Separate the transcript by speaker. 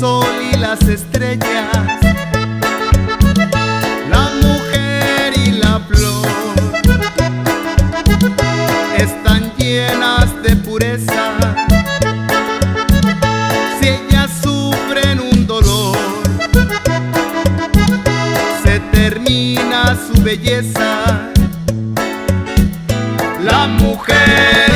Speaker 1: sol y las estrellas. La mujer y la flor están llenas de pureza. Si ellas sufren un dolor se termina su belleza. La mujer